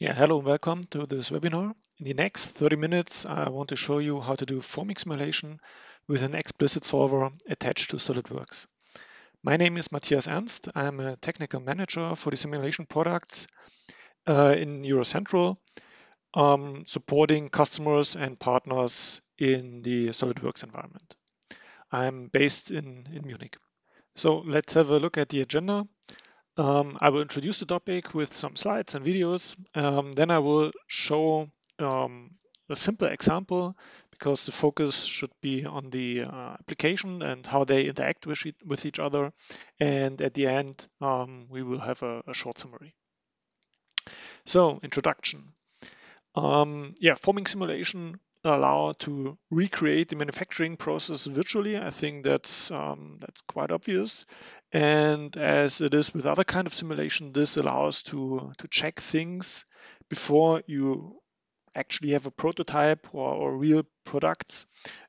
Yeah, hello and welcome to this webinar. In the next 30 minutes, I want to show you how to do forming simulation with an explicit solver attached to SolidWorks. My name is Matthias Ernst. I'm a technical manager for the simulation products uh, in Eurocentral, um, supporting customers and partners in the SolidWorks environment. I'm based in, in Munich. So let's have a look at the agenda. Um, I will introduce the topic with some slides and videos. Um, then I will show um, a simple example because the focus should be on the uh, application and how they interact with, e with each other. And at the end, um, we will have a, a, short summary. So, introduction. Um, yeah, forming simulation allow to recreate the manufacturing process virtually. I think that's um, that's quite obvious. And as it is with other kind of simulation, this allows to to check things before you actually have a prototype or, or real products.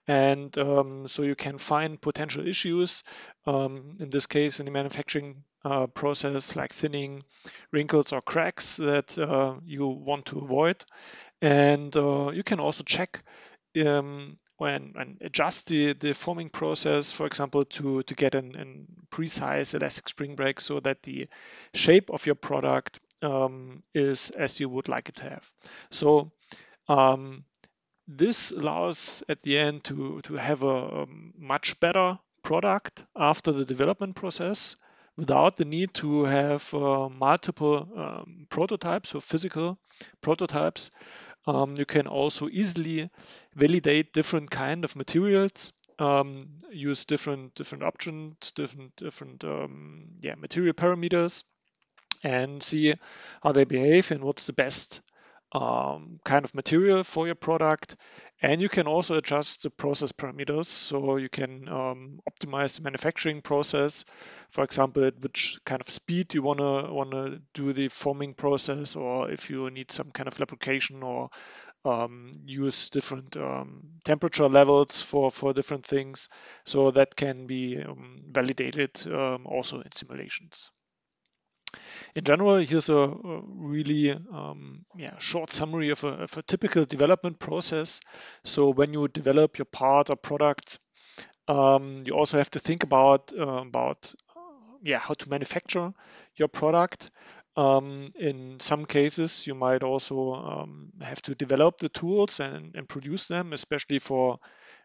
And um, so you can find potential issues, um, in this case, in the manufacturing uh, process, like thinning, wrinkles, or cracks that uh, you want to avoid. And uh, you can also check um, when and adjust the, the forming process, for example, to, to get an, an precise elastic spring back so that the shape of your product um, is as you would like it to have. So um, this allows at the end to, to have a, a much better product after the development process without the need to have uh, multiple um, prototypes or physical prototypes um, you can also easily validate different kind of materials, um, use different different options, different different um, yeah material parameters, and see how they behave and what's the best um, kind of material for your product. And you can also adjust the process parameters. So you can um, optimize the manufacturing process, for example, at which kind of speed you wanna wanna do the forming process, or if you need some kind of lubrication or um, use different um, temperature levels for for different things. So that can be um, validated um, also in simulations in general, here's a, really um, yeah, short summary of a, of a, typical development process. So when you develop your part or product, um, you also have to think about uh, about yeah how to manufacture your product. Um, in some cases, you might also um, have to develop the tools and, and, produce them, especially for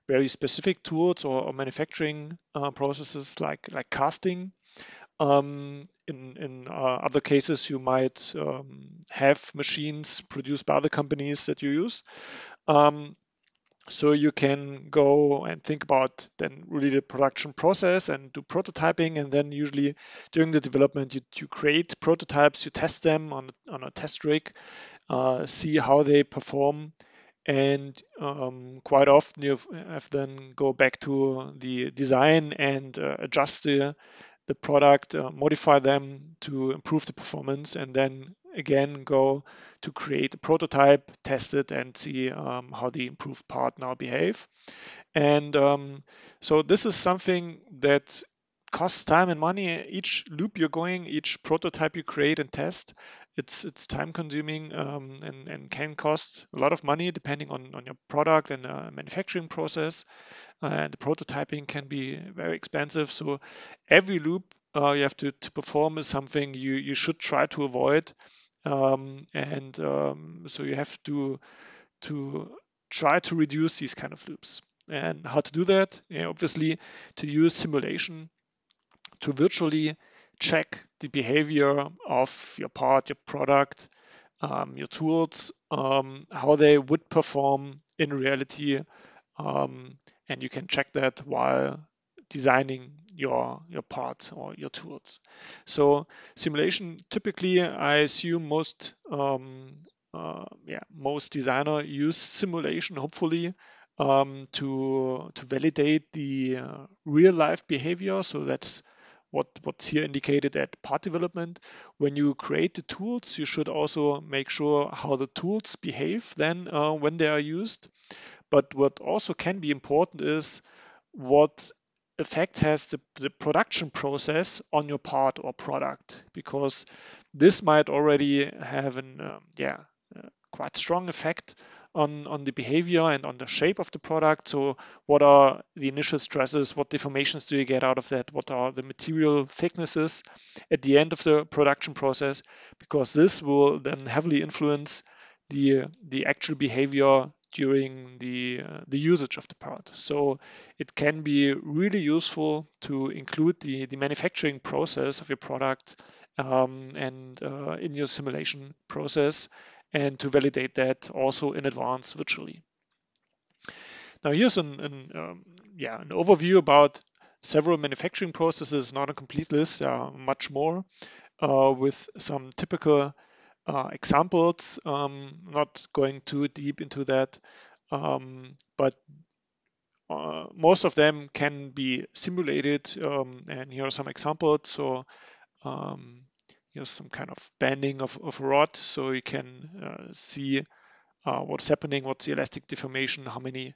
very specific tools or, or manufacturing uh, processes like like casting. Um, in in uh, other cases, you might um, have machines produced by other companies that you use. Um, so you can go and think about then really the production process and do prototyping, and then usually during the development, you, you create prototypes, you test them on on a test rig, uh, see how they perform, and um, quite often you have then go back to the design and uh, adjust the the product, uh, modify them to improve the performance, and then again go to create a prototype, test it, and see um, how the improved part now behave. And um, so this is something that costs time and money. Each loop you're going, each prototype you create and test, it's it's time consuming um, and, and can cost a lot of money depending on, on your product and uh, manufacturing process. Uh, and the prototyping can be very expensive. So every loop uh, you have to, to perform is something you, you should try to avoid. Um, and um, so you have to to try to reduce these kind of loops. And how to do that? Obviously, to use simulation to virtually check the behavior of your part, your product, um, your tools, um, how they would perform in reality. Um, and you can check that while designing your your parts or your tools. So simulation typically, I assume most um, uh, yeah most designer use simulation hopefully um, to to validate the uh, real life behavior. So that's what, what's here indicated at part development. When you create the tools, you should also make sure how the tools behave then uh, when they are used. But what also can be important is what effect has the, the production process on your part or product, because this might already have an um, yeah quite strong effect on, on the behavior and on the shape of the product. So what are the initial stresses? What deformations do you get out of that? What are the material thicknesses at the end of the production process? Because this will then heavily influence the, the actual behavior during the, uh, the usage of the part. So it can be really useful to include the, the manufacturing process of your product um, and uh, in your simulation process and to validate that also in advance virtually. Now here's an, an um, yeah, an overview about several manufacturing processes, not a complete list, are much more, uh, with some typical uh, examples. Um, not going too deep into that, um, but uh, most of them can be simulated. Um, and here are some examples. So um, here's some kind of bending of, of rod so you can uh, see uh, what's happening, what's the elastic deformation, how many,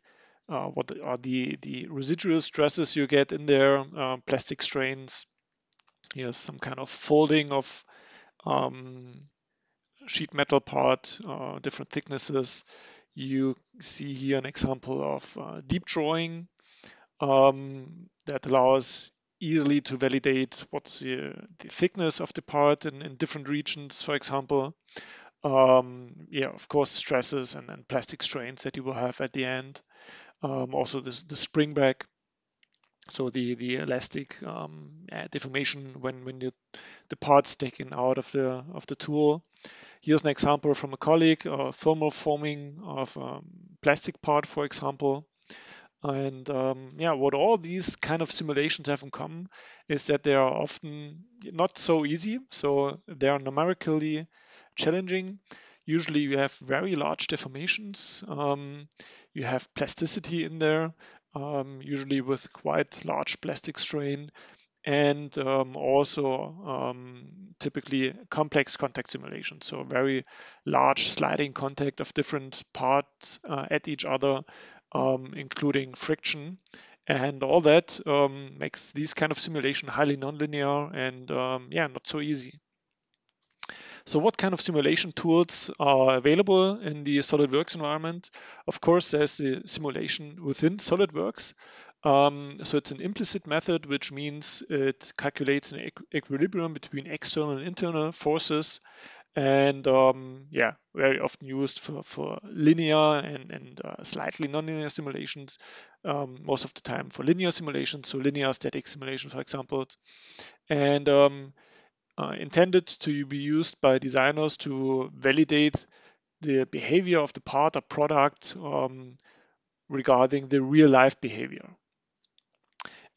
uh, what are the, the residual stresses you get in there, uh, plastic strains. Here's some kind of folding of um, sheet metal part, uh, different thicknesses. You see here an example of uh, deep drawing um, that allows easily to validate what's the, the thickness of the part in, in different regions, for example. Um, yeah, of course, stresses and, and plastic strains that you will have at the end. Um, also, this, the spring back, so the the elastic um, deformation when when you, the part's taken out of the of the tool. Here's an example from a colleague: uh, thermal forming of um, plastic part, for example. And um, yeah, what all these kind of simulations have in common is that they are often not so easy. So they are numerically challenging. Usually you have very large deformations. Um, you have plasticity in there, um, usually with quite large plastic strain and um, also um, typically complex contact simulation. So very large sliding contact of different parts uh, at each other um, including friction. And all that um, makes these kind of simulation highly nonlinear and um, yeah, not so easy. So what kind of simulation tools are available in the SolidWorks environment? Of course, there's the simulation within SolidWorks. Um, so it's an implicit method, which means it calculates an equilibrium between external and internal forces and um, yeah, very often used for, for linear and, and uh, slightly nonlinear simulations, um, most of the time for linear simulations, so linear static simulation, for example, and um, uh, intended to be used by designers to validate the behavior of the part or product um, regarding the real life behavior.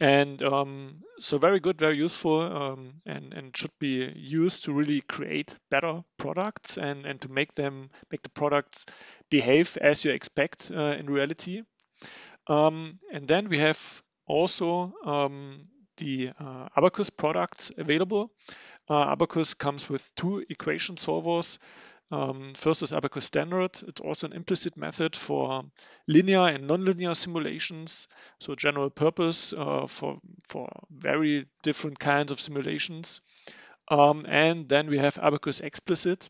And um, so very good, very useful, um, and, and should be used to really create better products and, and to make them, make the products behave as you expect uh, in reality. Um, and then we have also um, the uh, Abaqus products available. Uh, Abaqus comes with two equation solvers um, first is Abaqus Standard. It's also an implicit method for linear and nonlinear simulations, so general purpose uh, for, for very different kinds of simulations. Um, and then we have Abaqus Explicit.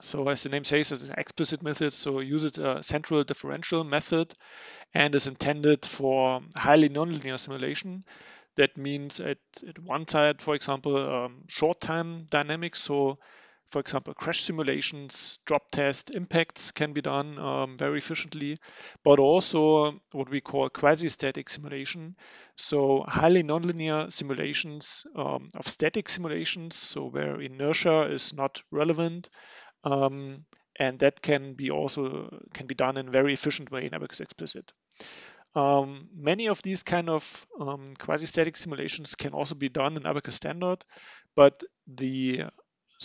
So as the name says, it's an explicit method, so uses a central differential method and is intended for highly nonlinear simulation. That means at, at one side, for example, um, short time dynamics, so for example, crash simulations, drop test, impacts can be done um, very efficiently, but also what we call quasi-static simulation. So highly nonlinear simulations um, of static simulations, so where inertia is not relevant. Um, and that can be also can be done in a very efficient way in Abaqus Explicit. Um, many of these kind of um, quasi-static simulations can also be done in Abaqus Standard, but the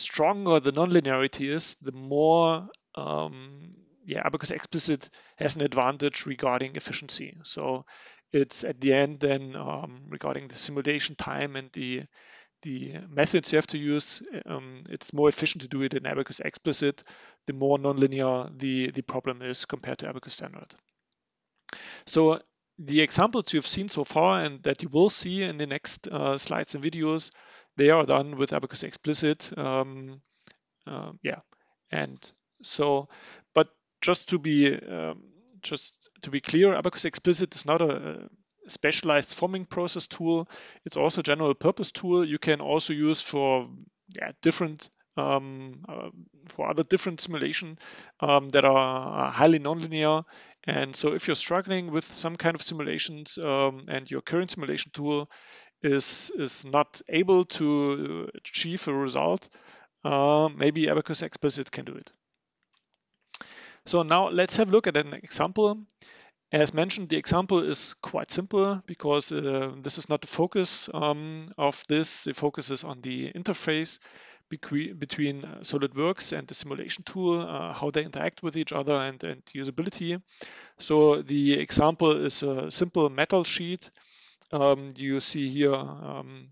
stronger the nonlinearity is, the more um, yeah, Abaqus Explicit has an advantage regarding efficiency. So it's at the end then um, regarding the simulation time and the the methods you have to use, um, it's more efficient to do it in Abaqus Explicit, the more nonlinear the, the problem is compared to Abaqus Standard. So the examples you've seen so far and that you will see in the next uh, slides and videos they are done with Abaqus Explicit. Um, uh, yeah, and So, but just to be um, just to be clear, Abaqus Explicit is not a, specialized forming process tool. It's also a general purpose tool you can also use for yeah, different um, uh, for other different simulation um, that are highly nonlinear. And so if you're struggling with some kind of simulations um, and your current simulation tool is, is not able to achieve a result, uh, maybe Abaqus Explicit can do it. So now let's have a look at an example. As mentioned, the example is quite simple because uh, this is not the focus um, of this. The focus is on the interface between uh, SolidWorks and the simulation tool, uh, how they interact with each other and, and usability. So the example is a simple metal sheet. Um, you see here um,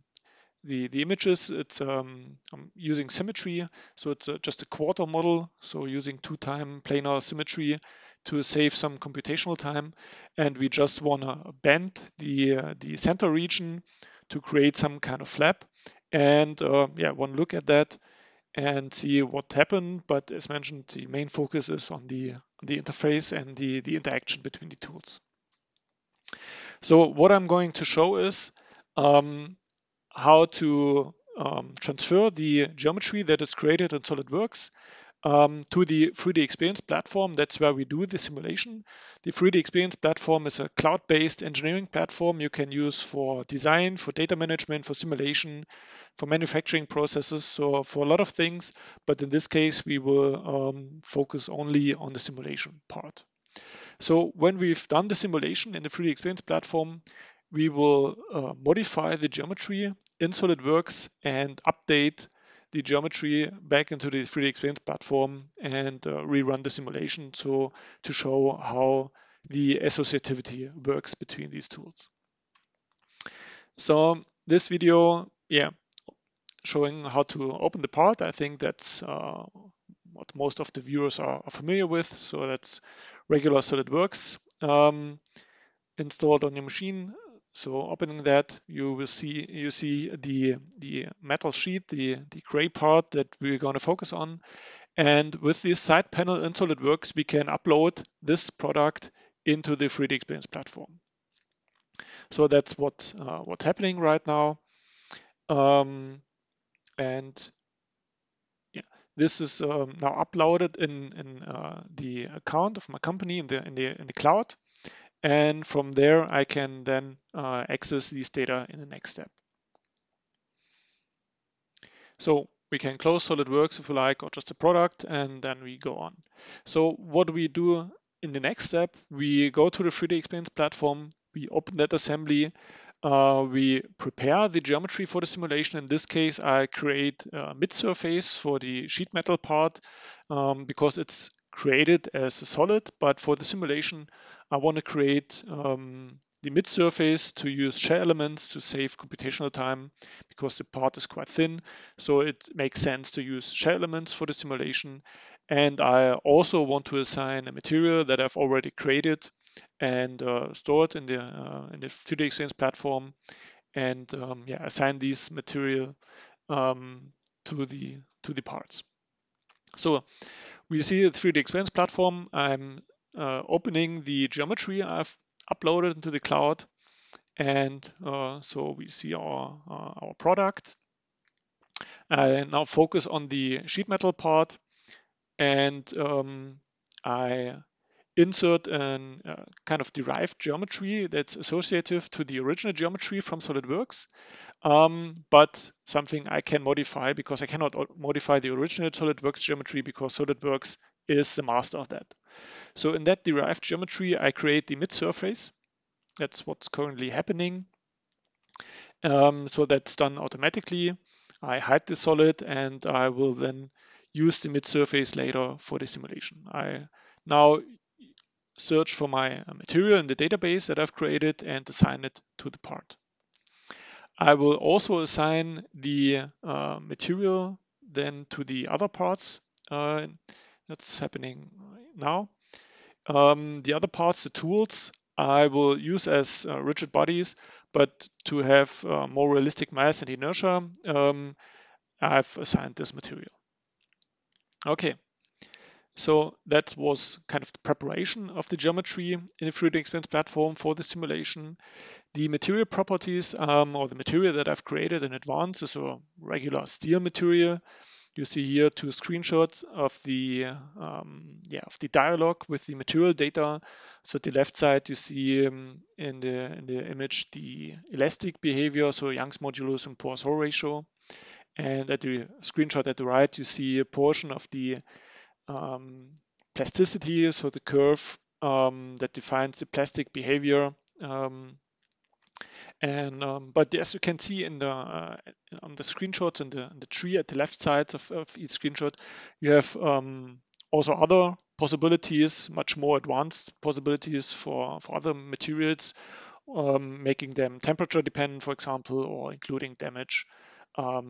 the, the images. It's um, I'm using symmetry, so it's a, just a quarter model. So using two-time planar symmetry to save some computational time. And we just want to bend the, uh, the center region to create some kind of flap and uh, yeah, one look at that and see what happened. But as mentioned, the main focus is on the, the interface and the, the interaction between the tools. So what I'm going to show is um, how to um, transfer the geometry that is created in SolidWorks um, to the 3D Experience platform. That's where we do the simulation. The 3D Experience platform is a cloud-based engineering platform you can use for design, for data management, for simulation, for manufacturing processes, so for a lot of things. But in this case, we will um, focus only on the simulation part. So when we've done the simulation in the 3D Experience platform, we will uh, modify the geometry in SolidWorks and update the geometry back into the 3D Experience platform and uh, rerun the simulation to, to show how the associativity works between these tools. So this video, yeah, showing how to open the part. I think that's uh, what most of the viewers are, are, familiar with. So that's regular SolidWorks um, installed on your machine. So opening that, you will see you see the the metal sheet, the the gray part that we're going to focus on. And with this side panel in SolidWorks, we can upload this product into the 3D Experience platform. So that's what uh, what's happening right now. Um, and this is um, now uploaded in in uh, the account of my company in the in the in the cloud. And from there, I can then uh, access these data in the next step. So we can close SolidWorks if we like, or just a product, and then we go on. So what do we do in the next step? We go to the 3D Experience platform, we open that assembly, uh, we prepare the geometry for the simulation. In this case, I create a mid-surface for the sheet metal part um, because it's created as a solid, but for the simulation, I want to create um, the mid surface to use shell elements to save computational time because the part is quite thin. So it makes sense to use shell elements for the simulation. And I also want to assign a material that I've already created and uh, it in the uh, in the 3D Experience platform, and um, yeah, assign these material um, to the to the parts. So we see the 3D Experience platform. I'm uh, opening the geometry I've uploaded into the cloud. And uh, so we see our, uh, our product. I now focus on the sheet metal part and um, I insert a uh, kind of derived geometry that's associative to the original geometry from SolidWorks, um, but something I can modify because I cannot modify the original SolidWorks geometry because SolidWorks is the master of that. So in that derived geometry, I create the mid-surface. That's what's currently happening. Um, so that's done automatically. I hide the solid and I will then use the mid-surface later for the simulation. I now search for my material in the database that I've created and assign it to the part. I will also assign the uh, material then to the other parts. Uh, that's happening now. Um, the other parts, the tools, I will use as uh, rigid bodies, but to have uh, more realistic mass and inertia, um, I've assigned this material. Okay, So that was kind of the preparation of the geometry in the 3D Experience platform for the simulation. The material properties um, or the material that I've created in advance is a regular steel material. You see here two screenshots of the um, yeah of the dialog with the material data. So at the left side you see um, in the in the image the elastic behavior, so Young's modulus and Poisson ratio. And at the screenshot at the right you see a portion of the um, plasticity, so the curve um, that defines the plastic behavior um, and um, but as you can see in the uh, on the screenshots in the, the tree at the left side of, of each screenshot, you have um, also other possibilities, much more advanced possibilities for, for other materials, um, making them temperature dependent, for example, or including damage.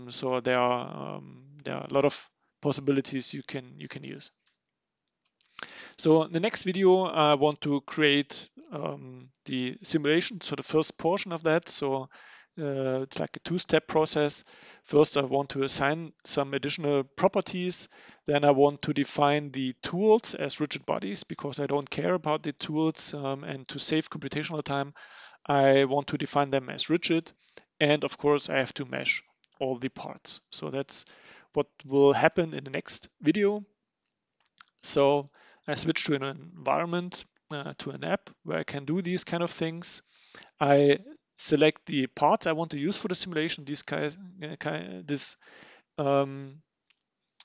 So there are there are a lot of possibilities you can you can use. So in the next video, I want to create um, the simulation, so the first portion of that. So uh, it's like a two-step process. First, I want to assign some additional properties. Then I want to define the tools as rigid bodies because I don't care about the tools um, and to save computational time, I want to define them as rigid. And of course, I have to mesh all the parts. So that's what will happen in the next video. So I switch to an environment, uh, to an app where I can do these kind of things. I select the parts I want to use for the simulation. These guys, uh, this, um,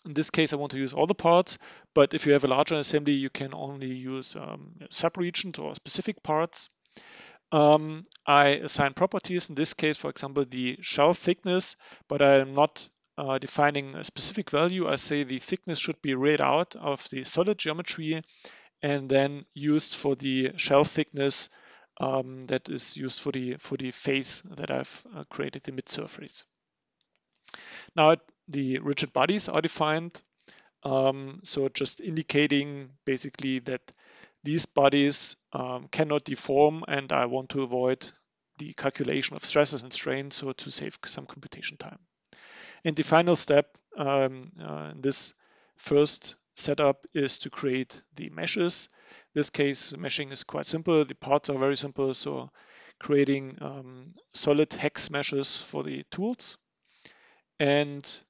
in this case, I want to use all the parts, but if you have a larger assembly, you can only use um, subregions or specific parts. Um, I assign properties, in this case, for example, the shell thickness, but I'm not uh, defining a specific value, I say the thickness should be read out of the solid geometry and then used for the shell thickness um, that is used for the for the face that I've uh, created the mid surface. Now the rigid bodies are defined, um, so just indicating basically that these bodies um, cannot deform and I want to avoid the calculation of stresses and strains so to save some computation time. And the final step um, uh, in this first setup is to create the meshes. In this case, meshing is quite simple. The parts are very simple. So creating um, solid hex meshes for the tools and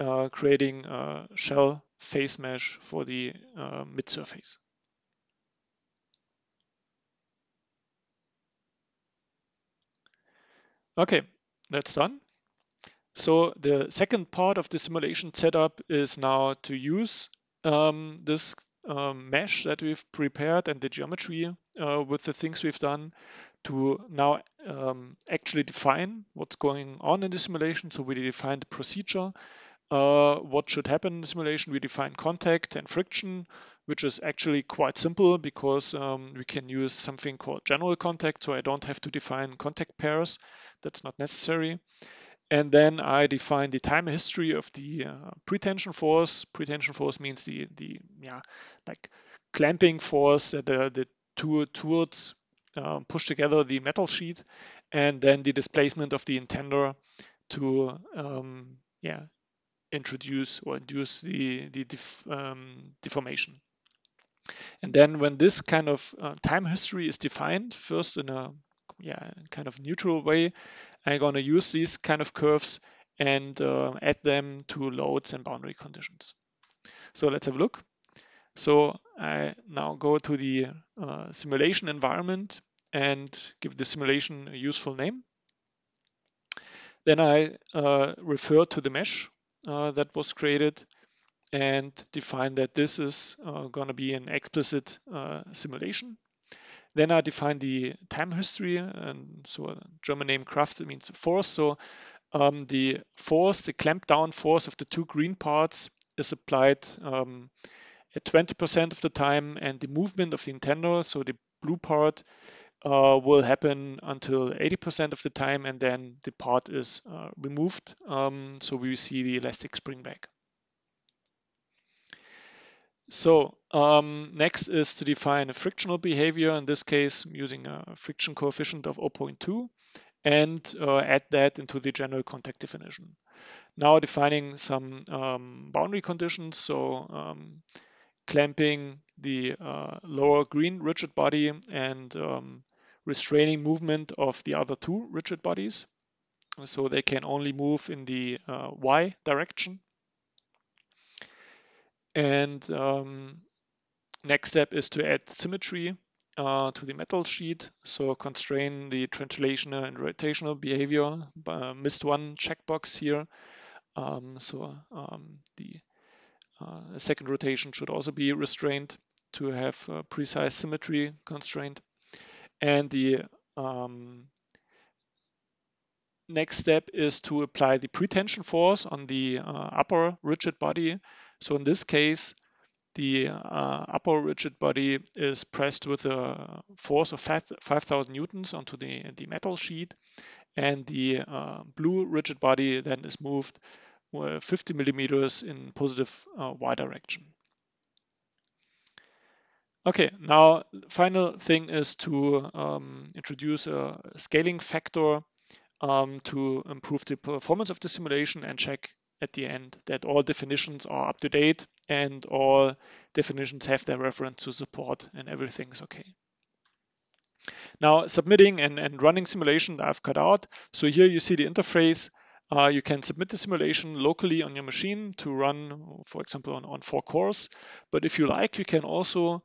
uh, creating a shell face mesh for the uh, mid surface. Okay, that's done. So the second part of the simulation setup is now to use um, this um, mesh that we've prepared and the geometry uh, with the things we've done to now um, actually define what's going on in the simulation. So we define the procedure, uh, what should happen in the simulation. We define contact and friction, which is actually quite simple because um, we can use something called general contact. So I don't have to define contact pairs. That's not necessary. And then I define the time history of the uh, pretension force. Pretension force means the the yeah like clamping force that the, the two tools uh, push together the metal sheet, and then the displacement of the indenter to um, yeah introduce or induce the the def, um, deformation. And then when this kind of uh, time history is defined, first in a yeah kind of neutral way, I'm going to use these kind of curves and uh, add them to loads and boundary conditions. So let's have a look. So I now go to the uh, simulation environment and give the simulation a useful name. Then I uh, refer to the mesh uh, that was created and define that this is uh, going to be an explicit uh, simulation. Then I define the time history, and so German name Kraft means force. So um, the force, the clamp down force of the two green parts is applied um, at 20% of the time, and the movement of the indenter, so the blue part, uh, will happen until 80% of the time, and then the part is uh, removed. Um, so we see the elastic spring back. So um, next is to define a frictional behavior, in this case using a friction coefficient of 0.2 and uh, add that into the general contact definition. Now defining some um, boundary conditions. So um, clamping the uh, lower green rigid body and um, restraining movement of the other two rigid bodies. So they can only move in the uh, Y direction. And um, next step is to add symmetry uh, to the metal sheet. So constrain the translational and rotational behavior. Uh, missed one checkbox here. Um, so um, the uh, second rotation should also be restrained to have precise symmetry constraint. And the um, next step is to apply the pretension force on the uh, upper rigid body. So in this case, the uh, upper rigid body is pressed with a force of 5,000 newtons onto the, the metal sheet, and the uh, blue rigid body then is moved 50 millimeters in positive uh, y direction. Okay, now final thing is to um, introduce a scaling factor um, to improve the performance of the simulation and check at the end that all definitions are up to date and all definitions have their reference to support and everything's okay. Now submitting and, and running simulation I've cut out. So here you see the interface. Uh, you can submit the simulation locally on your machine to run, for example, on, on four cores. But if you like, you can also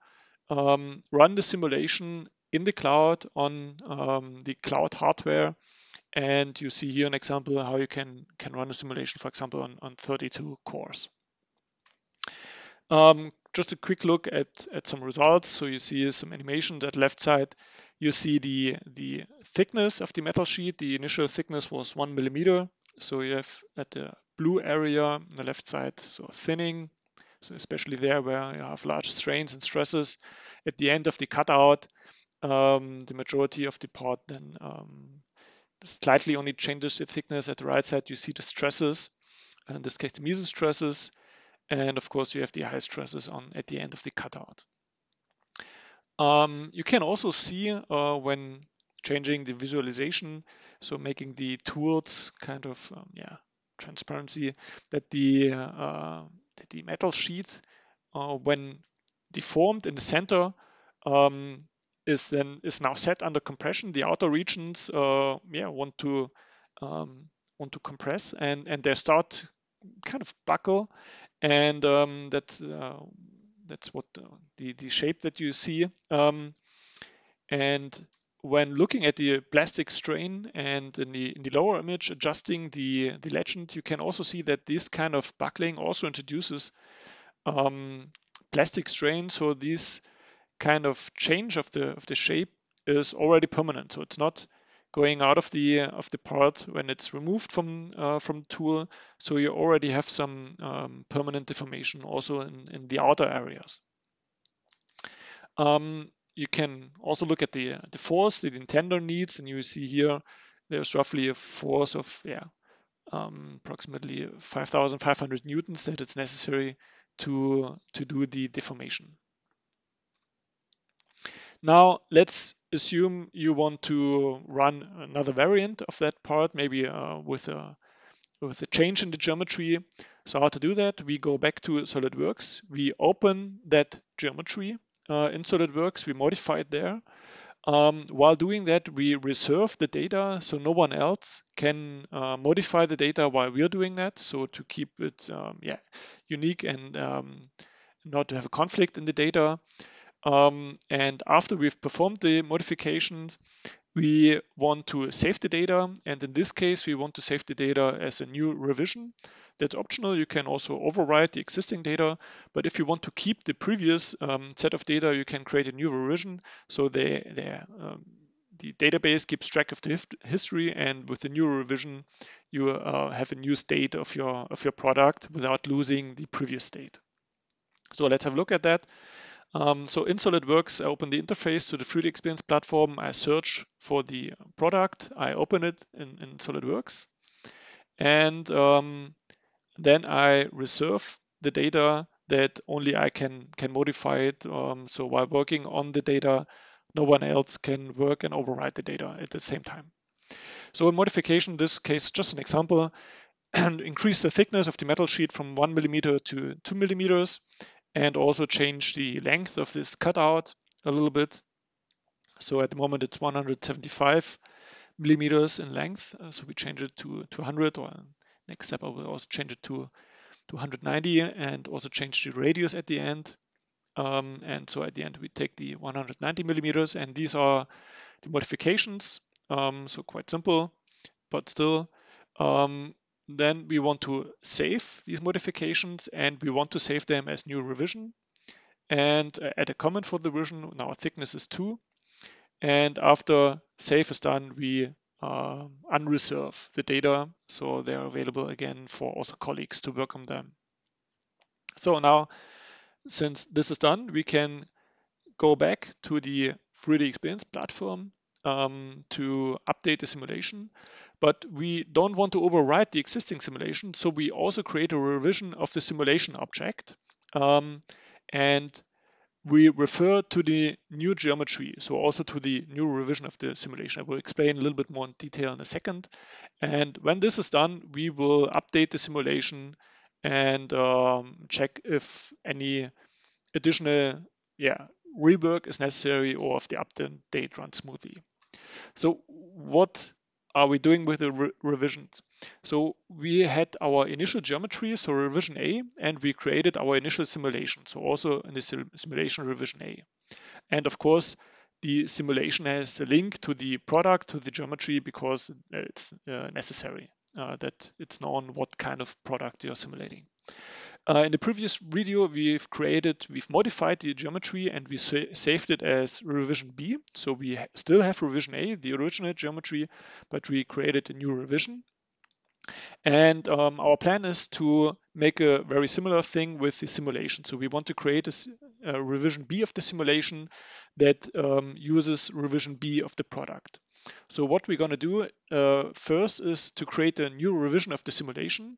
um, run the simulation in the cloud on um, the cloud hardware and you see here an example how you can, can run a simulation, for example, on, on 32 cores. Um, just a quick look at, at some results. So you see some animation that left side. You see the, the thickness of the metal sheet. The initial thickness was one millimeter. So you have at the blue area on the left side, so thinning. So especially there where you have large strains and stresses. At the end of the cutout, um, the majority of the part then um, slightly only changes the thickness. At the right side, you see the stresses, in this case, the Mises stresses. And of course, you have the high stresses on at the end of the cutout. Um, you can also see uh, when changing the visualization, so making the tools kind of um, yeah transparency, that the uh, that the metal sheet, uh, when deformed in the center, um, is then is now set under compression. The outer regions, uh, yeah, want to um, want to compress, and and they start kind of buckle, and um, that's uh, that's what the the shape that you see. Um, and when looking at the plastic strain and in the in the lower image adjusting the the legend, you can also see that this kind of buckling also introduces um, plastic strain. So these kind of change of the of the shape is already permanent. So it's not going out of the of the part when it's removed from uh, from the tool. So you already have some um, permanent deformation also in, in the outer areas. Um, you can also look at the the force the indenter needs, and you see here there's roughly a force of yeah um, approximately 5,500 newtons that it's necessary to to do the deformation. Now let's assume you want to run another variant of that part, maybe uh, with a with a change in the geometry. So how to do that? We go back to SolidWorks. We open that geometry uh, in SolidWorks. We modify it there. Um, while doing that, we reserve the data so no one else can uh, modify the data while we're doing that. So to keep it um, yeah, unique and um, not to have a conflict in the data. Um, and after we've performed the modifications, we want to save the data. And in this case, we want to save the data as a new revision. That's optional. You can also overwrite the existing data. But if you want to keep the previous um, set of data, you can create a new revision. So they, they, um, the database keeps track of the history. And with the new revision, you uh, have a new state of your, of your product without losing the previous state. So let's have a look at that. Um, so in SolidWorks, I open the interface to the 3D Experience platform. I search for the product. I open it in, in SolidWorks. And um, then I reserve the data that only I can, can modify it. Um, so while working on the data, no one else can work and override the data at the same time. So a modification, this case, just an example, and increase the thickness of the metal sheet from one millimeter to two millimeters and also change the length of this cutout a little bit. So at the moment it's 175 millimeters in length. Uh, so we change it to 200 or next step I will also change it to 290 and also change the radius at the end. Um, and so at the end we take the 190 millimeters and these are the modifications. Um, so quite simple, but still. Um, then we want to save these modifications and we want to save them as new revision and uh, add a comment for the revision. Now thickness is 2. And after save is done, we uh, unreserve the data so they're available again for also colleagues to work on them. So now, since this is done, we can go back to the 3D Experience platform um, to update the simulation, but we don't want to overwrite the existing simulation, so we also create a revision of the simulation object. Um, and we refer to the new geometry, so also to the new revision of the simulation. I will explain a little bit more in detail in a second. And when this is done, we will update the simulation and um, check if any additional yeah, rework is necessary or if the update runs smoothly. So what are we doing with the re revisions? So we had our initial geometry, so revision A, and we created our initial simulation, so also in the simulation revision A. And of course, the simulation has the link to the product, to the geometry, because it's uh, necessary uh, that it's known what kind of product you're simulating. Uh, in the previous video, we've created, we've modified the geometry and we sa saved it as revision B. So we ha still have revision A, the original geometry, but we created a new revision. And um, our plan is to make a very similar thing with the simulation. So we want to create a, a revision B of the simulation that um, uses revision B of the product. So what we're going to do uh, first is to create a new revision of the simulation.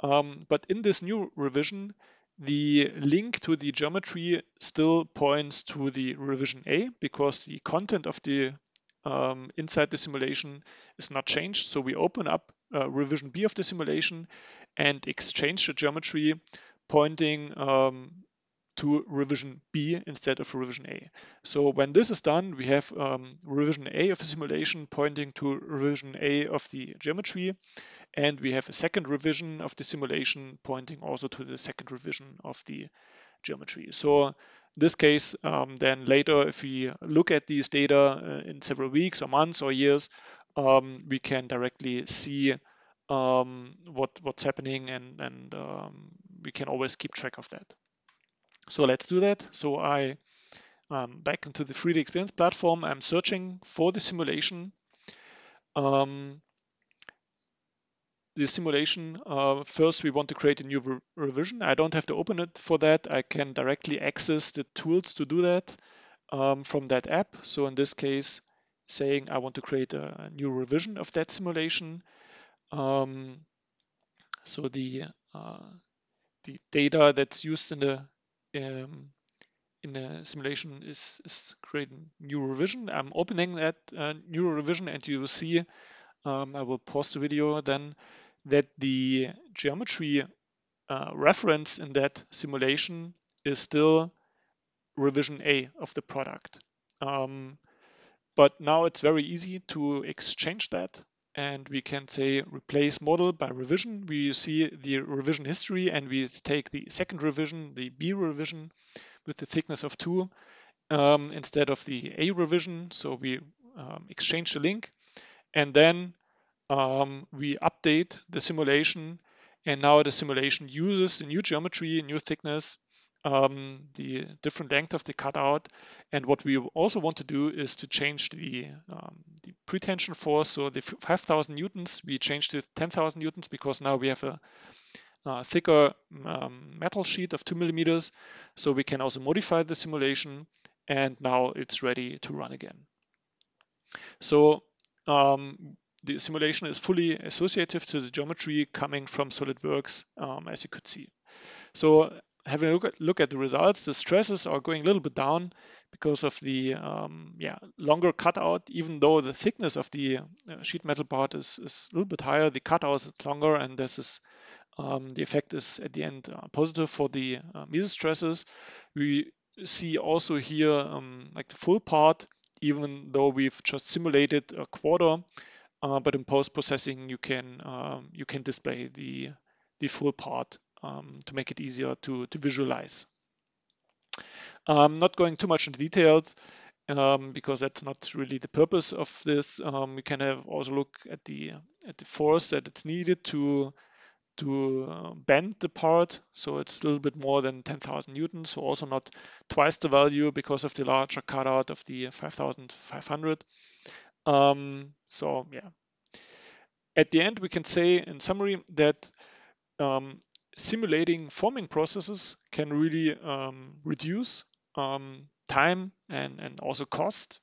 Um, but in this new revision, the link to the geometry still points to the revision A because the content of the um, inside the simulation is not changed. So we open up uh, revision B of the simulation and exchange the geometry pointing um, to revision B instead of revision A. So when this is done, we have um, revision A of the simulation pointing to revision A of the geometry, and we have a second revision of the simulation pointing also to the second revision of the geometry. So this case, um, then later, if we look at these data uh, in several weeks or months or years, um, we can directly see um, what what's happening and, and um, we can always keep track of that. So let's do that. So I um, back into the 3D Experience platform. I'm searching for the simulation. Um, the simulation, uh, first we want to create a new re revision. I don't have to open it for that. I can directly access the tools to do that um, from that app. So in this case, saying I want to create a new revision of that simulation. Um, so the uh, the data that's used in the um, in a simulation is, is creating new revision. I'm opening that uh, new revision and you will see, um, I will pause the video then, that the geometry uh, reference in that simulation is still revision A of the product. Um, but now it's very easy to exchange that and we can say replace model by revision. We see the revision history and we take the second revision, the B revision with the thickness of 2 um, instead of the A revision. So we um, exchange the link and then um, we update the simulation and now the simulation uses the new geometry, new thickness um, the different length of the cutout. And what we also want to do is to change the, um, the pretension force. So the 5,000 newtons, we change to 10,000 newtons because now we have a, a thicker um, metal sheet of two millimeters. So we can also modify the simulation and now it's ready to run again. So um, the simulation is fully associative to the geometry coming from SolidWorks, um, as you could see. So having a look at, look at the results, the stresses are going a little bit down because of the um, yeah longer cutout. Even though the thickness of the uh, sheet metal part is, is a little bit higher, the cutout is longer, and this is Um, the effect is at the end uh, positive for the uh, Mises stresses. We see also here um, like the full part, even though we've just simulated a quarter, uh, but in post-processing you can um, you can display the the full part um, to make it easier to, to visualize. I'm not going too much into details um, because that's not really the purpose of this. Um, we can have also look at the at the force that it's needed to to uh, bend the part. So it's a little bit more than 10,000 newtons, so also not twice the value because of the larger cutout of the 5,500. Um, so yeah. At the end, we can say in summary that um, simulating forming processes can really um, reduce um, time and, and also cost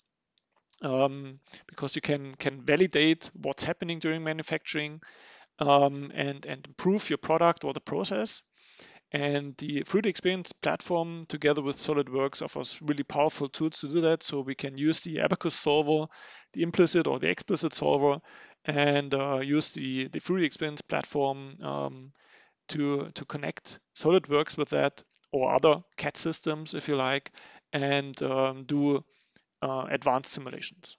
um, because you can, can validate what's happening during manufacturing um, and, and improve your product or the process. And the 3D Experience platform together with SolidWorks offers really powerful tools to do that. So we can use the Abaqus solver, the implicit or the explicit solver, and uh, use the, the 3D Experience platform um, to, to connect SolidWorks with that or other CAD systems, if you like, and um, do uh, advanced simulations.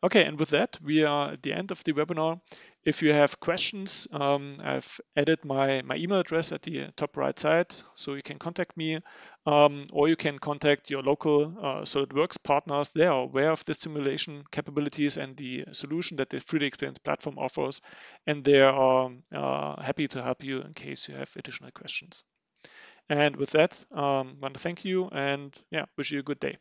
Okay, and with that, we are at the end of the webinar. If you have questions, um, I've added my, my email address at the top right side, so you can contact me, um, or you can contact your local uh, SolidWorks partners. They are aware of the simulation capabilities and the solution that the 3D Experience platform offers, and they are uh, happy to help you in case you have additional questions. And with that, um, I want to thank you and yeah, wish you a good day.